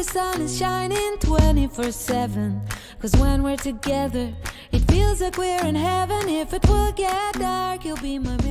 the sun is shining 24 7. Cause when we're together, it feels like we're in heaven. If it will get dark, you'll be my.